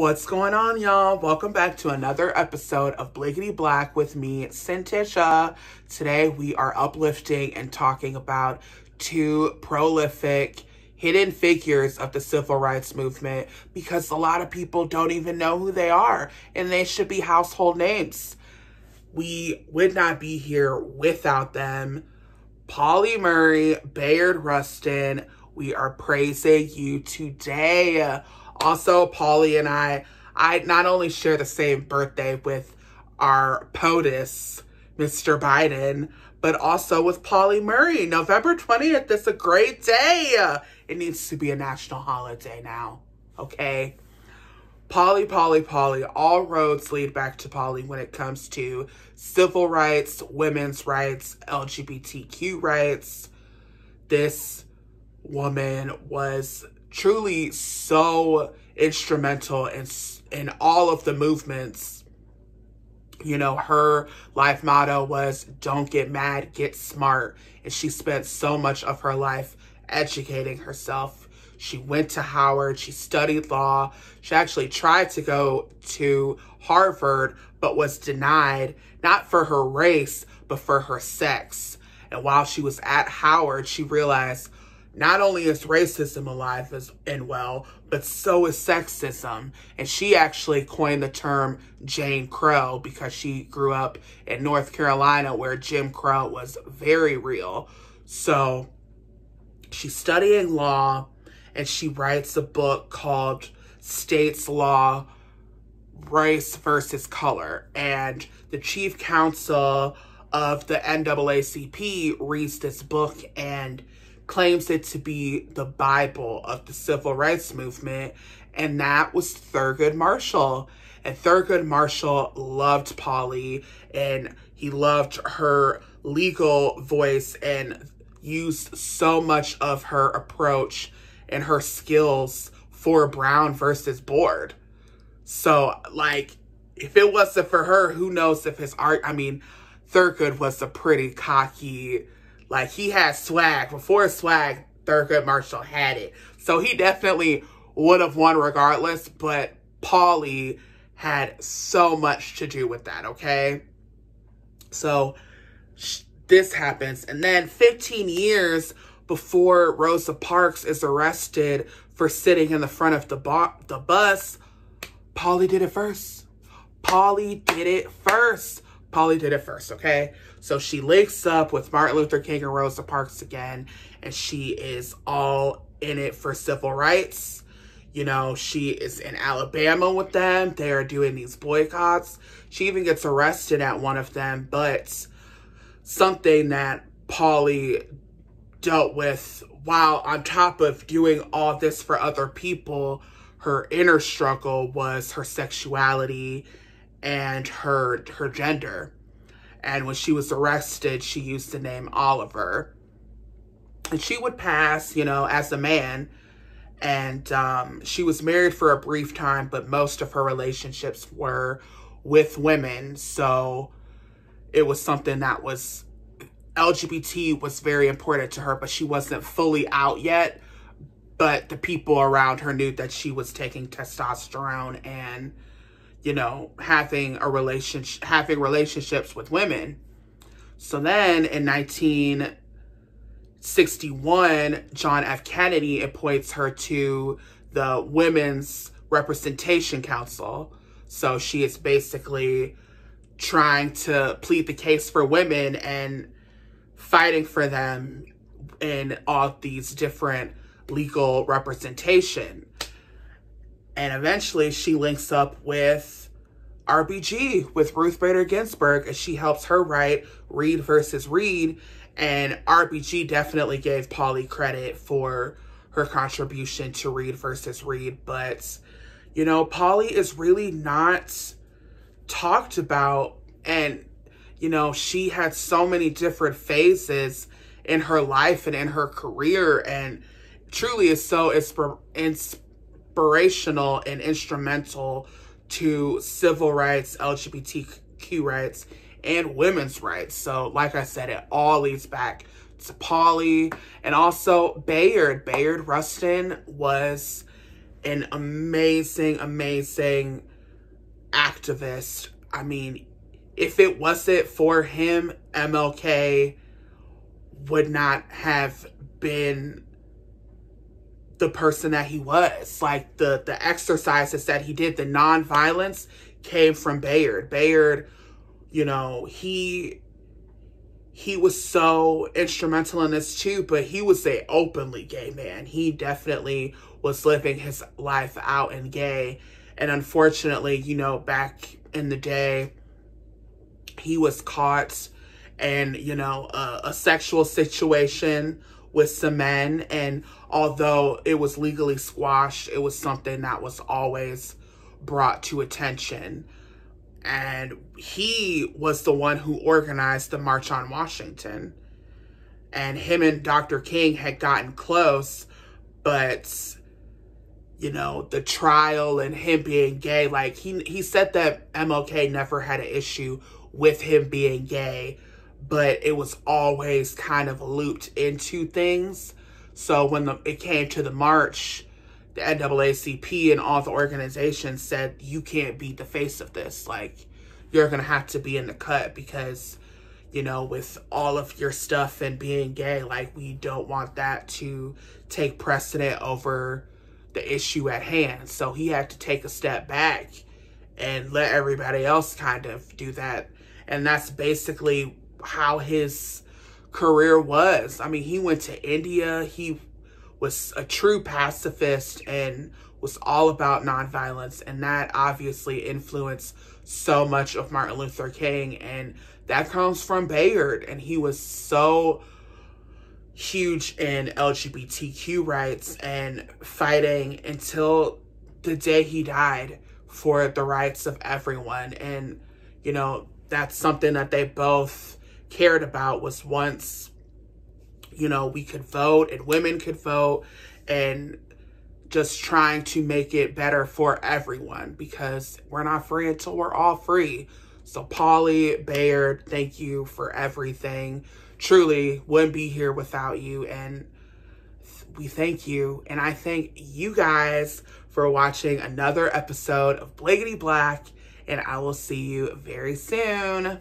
What's going on, y'all? Welcome back to another episode of Bliggity Black with me, Cintisha. Today we are uplifting and talking about two prolific hidden figures of the civil rights movement because a lot of people don't even know who they are and they should be household names. We would not be here without them. Pauli Murray, Bayard Rustin, we are praising you today. Also, Pauli and I, I not only share the same birthday with our POTUS, Mr. Biden, but also with Pauli Murray. November 20th is a great day. It needs to be a national holiday now, okay? Pauli, Pauli, Pauli, all roads lead back to Pauli when it comes to civil rights, women's rights, LGBTQ rights. This woman was truly so instrumental in, in all of the movements. You know, her life motto was don't get mad, get smart. And she spent so much of her life educating herself. She went to Howard, she studied law. She actually tried to go to Harvard, but was denied, not for her race, but for her sex. And while she was at Howard, she realized, not only is racism alive and well, but so is sexism. And she actually coined the term Jane Crow because she grew up in North Carolina where Jim Crow was very real. So she's studying law and she writes a book called States Law Race versus Color. And the chief counsel of the NAACP reads this book and claims it to be the Bible of the civil rights movement, and that was Thurgood Marshall. And Thurgood Marshall loved Polly, and he loved her legal voice and used so much of her approach and her skills for Brown versus Board. So, like, if it wasn't for her, who knows if his art, I mean, Thurgood was a pretty cocky, like he had swag. Before swag, Thurgood Marshall had it. So he definitely would have won regardless, but Pauli had so much to do with that, okay? So this happens. And then 15 years before Rosa Parks is arrested for sitting in the front of the, the bus, Pauli did it first. Pauli did it first. Pauli did it first, okay? So she links up with Martin Luther King and Rosa Parks again, and she is all in it for civil rights. You know, she is in Alabama with them. They are doing these boycotts. She even gets arrested at one of them, but something that Pauli dealt with while on top of doing all this for other people, her inner struggle was her sexuality and her her gender. And when she was arrested, she used the name Oliver. And she would pass, you know, as a man. And um, she was married for a brief time, but most of her relationships were with women. So it was something that was LGBT was very important to her, but she wasn't fully out yet. But the people around her knew that she was taking testosterone and you know, having a relationship, having relationships with women. So then in 1961, John F. Kennedy appoints her to the Women's Representation Council. So she is basically trying to plead the case for women and fighting for them in all these different legal representation. And eventually she links up with RBG, with Ruth Bader Ginsburg, and she helps her write Reed versus Reed. And RBG definitely gave Pauli credit for her contribution to Reed versus Reed. But, you know, Pauli is really not talked about. And, you know, she had so many different phases in her life and in her career and truly is so inspirational inspirational and instrumental to civil rights, LGBTQ rights, and women's rights. So, like I said, it all leads back to Pauli and also Bayard. Bayard Rustin was an amazing, amazing activist. I mean, if it wasn't for him, MLK would not have been the person that he was. Like the the exercises that he did, the non-violence came from Bayard. Bayard, you know, he he was so instrumental in this too, but he was a openly gay man. He definitely was living his life out and gay. And unfortunately, you know, back in the day, he was caught in, you know, a, a sexual situation with some men. And although it was legally squashed, it was something that was always brought to attention. And he was the one who organized the March on Washington. And him and Dr. King had gotten close, but you know, the trial and him being gay, like he he said that MLK never had an issue with him being gay, but it was always kind of looped into things. So when the, it came to the march, the NAACP and all the organizations said, you can't be the face of this. Like, you're going to have to be in the cut because, you know, with all of your stuff and being gay, like, we don't want that to take precedent over the issue at hand. So he had to take a step back and let everybody else kind of do that. And that's basically how his career was. I mean, he went to India. He was a true pacifist and was all about nonviolence. And that obviously influenced so much of Martin Luther King. And that comes from Bayard. And he was so huge in LGBTQ rights and fighting until the day he died for the rights of everyone. And, you know, that's something that they both cared about was once, you know, we could vote and women could vote and just trying to make it better for everyone because we're not free until we're all free. So Pauli, Bayard, thank you for everything. Truly wouldn't be here without you and we thank you. And I thank you guys for watching another episode of Blankety Black and I will see you very soon.